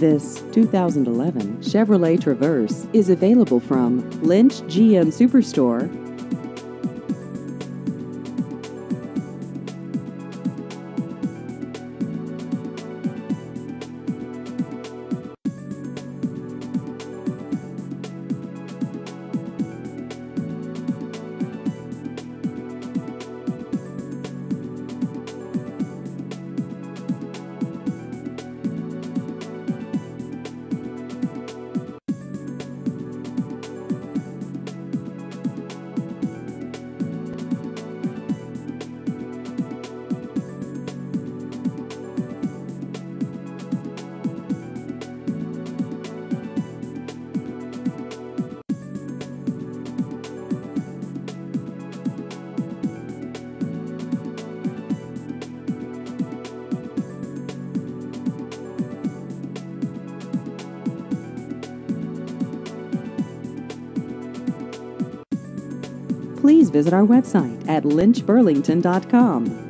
This 2011 Chevrolet Traverse is available from Lynch GM Superstore. Please visit our website at lynchburlington.com.